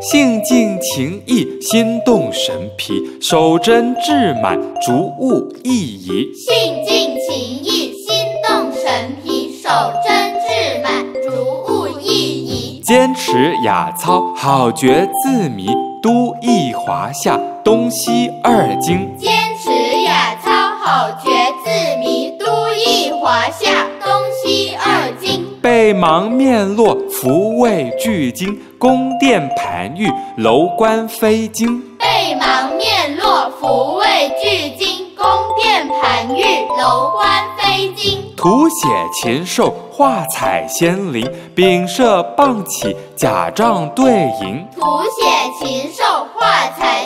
性尽情意，心动神疲，手真志满，逐物意移。性尽情意，心动神疲，手真志满，逐物意移。坚持雅操，好觉自迷，都邑华夏，东西二京。坚持雅操，好觉自迷，都邑华夏，东西二京。背芒面落，扶卫拒京，宫殿盘玉，楼观飞京。背芒面落，福卫拒京，宫殿盘玉，楼观飞京。图写禽兽，画彩仙灵，丙射棒起，甲仗对楹。图写禽兽，画彩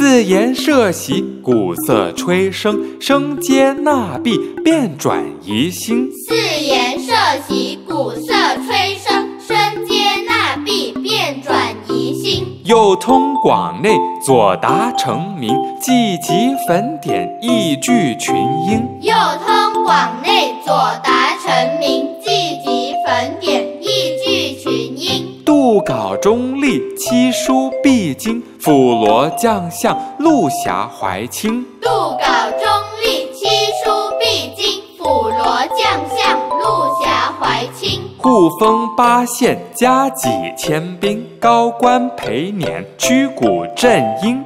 营。四筵设席，鼓瑟吹笙，声接纳毕，便转移心。四筵设席，鼓瑟吹笙，声接纳毕，便转移心。右通广内，左达成名，济集粉点，亦聚群英。右通广中立，七书必经，辅罗将相，陆侠怀清。杜稿中立，七书必经，辅罗将相，陆侠怀清。户封八县，加几千兵，高官陪辇，驱鼓振鹰。